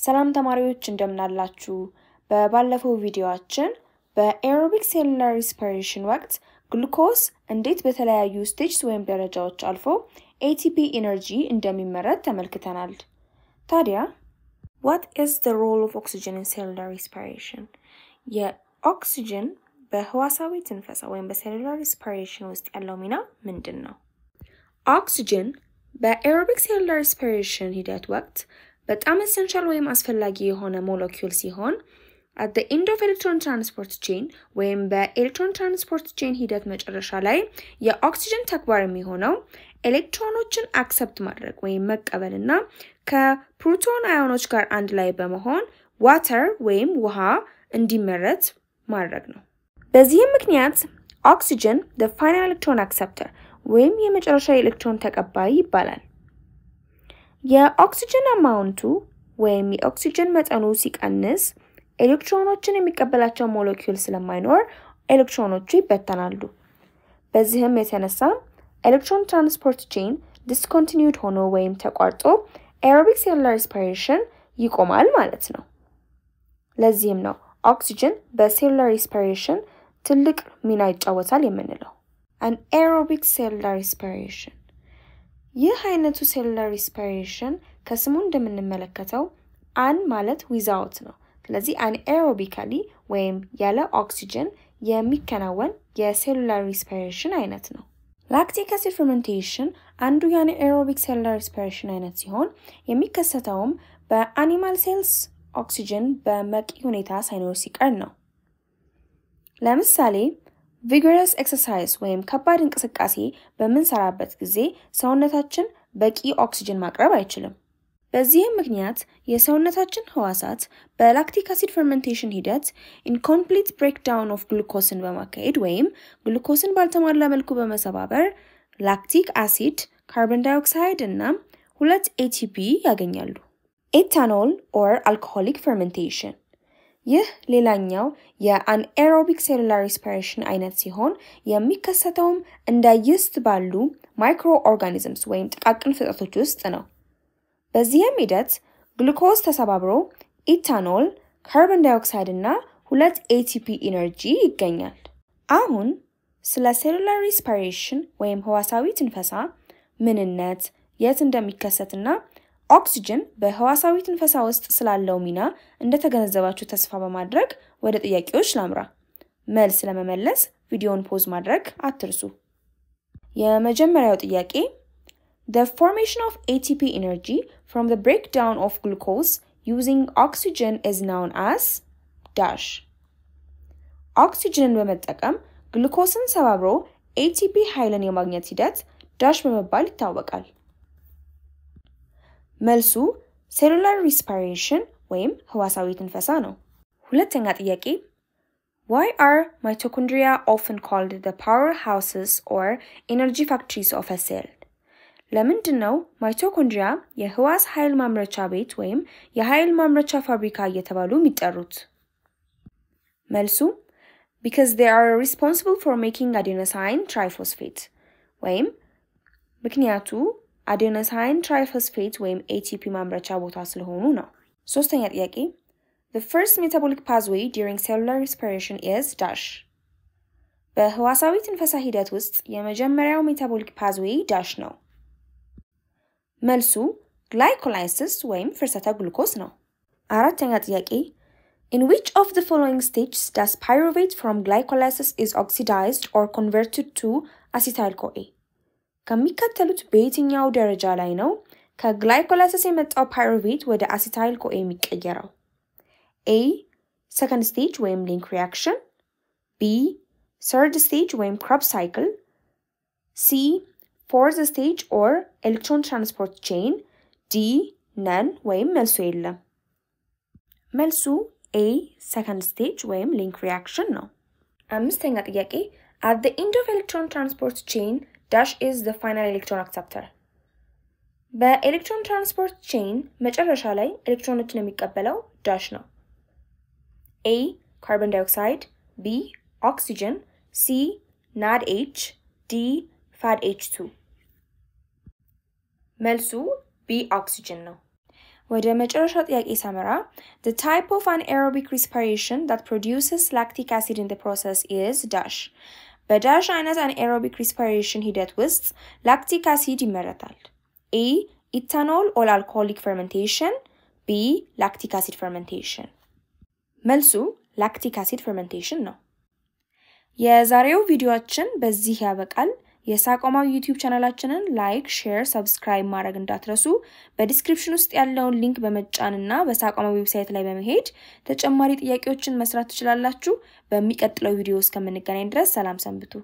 ሰላም ተማሪዎች እንደምናላችሁ። በባለፈው ቪዲዮአችን በ aerobic cellular respiration ወቅት ግሉኮስ እንዴት በተለያዩ stages ወይም ደረጃዎች አልፎ ATP energy እንደሚመረት ተመልክተናል። ታዲያ what is the role of oxygen in cellular respiration? የኦክሲጅን በህዋሳዊ ትንፈሳ ወይም በ cellular respiration ውስጥ ያለው ሚና ምንድን ነው? ኦክሲጅን በ aerobic cellular respiration ሂደት ወቅት በጣም essential ወይም አስፈላጊ የሆነ ሞለኪውል ሲሆን at end of electron transport chain ወይም በ electron transport chain ሂደት መጨረሻ ላይ የኦክሲጅን ተግባር የሚሆነው ኤሌክትሮኖችን accept ማድረግ ወይም መቀበል እና ከፕሮቶን አዮኖች ጋር አንድ ላይ በመሆን water ወይም ውሃ እንዲመረት ማድረግ ነው። በዚህም ምክንያት ኦክሲጅን final electron acceptor ወይም የመጨረሻ የኤሌክትሮን ተቀባይ ይባላል። የኦክሲጅን amount ኡ ወይም የኦክሲጅን መጠኑ ሲቀንስ ኤሌክትሮኖችን የሚቀበላቸው ሞለኪውል ስለማይኖር ኤሌክትሮኖቹ ይበተናሉ። በዚህም የተነሳ electron transport chain discontinued ሆኖ ወይም ተቋርጦ aerobic cellular respiration ይቆማል ማለት ነው። ለዚህም ነው ኦክሲጅን በ cellular respiration ትልቅ ሚና ይጫወታል የምንለው። anaerobic cellular respiration ይህ አይነቱ cellular respiration ከስሙ እንደምንመለከተው an ማለት without ነው። ስለዚህ anaerobically ወይም ያለ ኦክሲጅን የሚከናወን የ cellular respiration አይነት ነው። lactic acid fermentation አንዱ የ anaerobic cellular respiration አይነት ሲሆን የሚከሰተውም በ animal cells ኦክሲጅን በበቂ ሁኔታ ሳይኖር ሲቀር ነው። ለምሳሌ vigorous exercise ወይም ከባድ እንቅስቃሴ በምንሰራበት ጊዜ ሰውነታችን በቂ ኦክሲጅን ማቅረብ አይችልም። በዚህም ምክንያት የሰውነታችን ህዋሳት በ lactic acid fermentation ሂደት incomplete breakdown of glucose ን በማካሄድ ወይም ግሉኮስን ባልተሟላ መልኩ በመሰባበር lactic acid፣ ካርቦን ዳይኦክሳይድ እና ሁለት ATP ያገኛሉ። ethanol or alcoholic fermentation ይህ ሌላኛው የ anaerobic cellular respiration አይነት ሲሆን የሚከሰተውም እንደ yeast ባሉ microorganisms ወይም ጥቃቅን ፍጥረቶች ውስጥ ነው። በዚህም ሂደት ግሉኮዝ ተሰባብሮ ኢታኖል፣ ካርቦን ዳይኦክሳይድ እና ሁለት ATP energy ይገኛል። አሁን ስለ cellular respiration ወይም ህዋሳዊ ትንፈሳ ምንነት፣ የት እንደሚከሰትና ኦክሲጅን በህዋሳዊ ትንፈሳ ውስጥ ስላለው ሚና እንደተገነዘባችሁ ተስፋ በማድረግ ወደ ጥያቄዎች ላምራ። መልስ ለመመለስ ቪዲዮውን pause ማድረግ አትርሱ። የመጀመሪያው ጥያቄ The formation of ATP energy from the breakdown of glucose using oxygen is known as dash ኦክሲጅንን በመጠቀም ግሉኮስን ሰባብሮ ATP ኃይልን የማግኘት ሂደት dash በመባል ይታወቃል። መልሱ cellular respiration ወይም ህዋሳዊ ትንፈሳ ነው። ሁለተኛ ጥያቄ Why are mitochondria often called the powerhouses or energy factories of a cell? ለምንድን ነው mitochondria የህዋስ ኃይል ማምረቻ ቤት ወይም የኃይል ማምረቻ ፋብሪካ እየተባሉ የሚጠሩት? መልሱ because they are responsible for making adenosine triphosphate ወይም ምክንያቱ adenosine triphosphate ወይም ATP ማምረቻ ቦታ ስለሆኑ ነው። ሶስተኛ ጥያቄ The first metabolic pathway during cellular respiration is dash በህዋሳዊ ትንፈሳ ሂደት ውስጥ የመጀመሪያው metabolic pathway dash ነው። መልሱ glycolysis ወይም ፍርሰተ ግሉኮስ ነው። አራተኛ ጥያቄ In which of the following stages does pyruvate from glycolysis is oxidized or converted to acetyl-CoA? ከሚከተሉት በየትኛው ደረጃ ላይ ነው? ከ glycolysis የመጣው pyruvate ወደ acetyl-CoA የሚቀየረው? A. second stage ወይም link reaction፣ B. third stage ወይም Krebs cycle፣ C. fourth stage or electron transport chain፣ D. none ወይም መልሱ የለም። መልሱ A. second stage ወይም link reaction ነው። አምስተኛ ጥያቄ። at the end of electron transport dash is the final electron acceptor። በ electron transport chain መጨረሻ ላይ ኤሌክትሮኖችን የሚቀበለው dash ነው። A ካርቦን ዳይኦክሳይድ፣ B ኦክሲጅን፣ C NADH፣ D FADH2። መልሱ B ኦክሲጅን ነው። ወደ መጨረሻ ጥያቄ ስመራ the type of anaerobic respiration that produces lactic acid in the process is dash በ dash አይነት anaerobic respiration ሂደት ውስጥ lactic acid ይመረታል። A ethanol or alcoholic fermentation፣ B lactic acid fermentation። መልሱ lactic acid fermentation ነው። የዛሬው ቪዲዮአችን በዚህ ያበቃል። የሳቆማው ዩቲዩብ ቻናላችንን like፣ share፣ subscribe ማድረግ እንዳትረሱ። በ description ውስጥ ያለውን link በመጫን እና በሳቆማው website ላይ በመሄድ ተጨማሪ ጥያቄዎችን መስራት ትችላላችሁ። በሚቀጥለው ቪዲዮ እስከምንገናኝ ድረስ ሰላም ሰንብቱ።